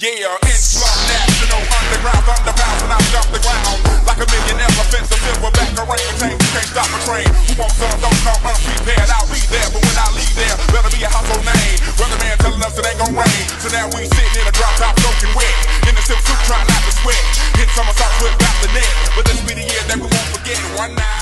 Yeah, international underground thunderbounds and I jump the ground like a million elephants. A silverback orangutan, you can't stop a train. Who wants some? Don't come unprepared. I'll be there, but when I leave there, better be a household name. Weatherman telling us it ain't gonna rain, so now we sitting in a drop top soaking wet. In the silk suit, trying not to sweat. Hit socks with back the net, but this be the year that we won't forget. One night.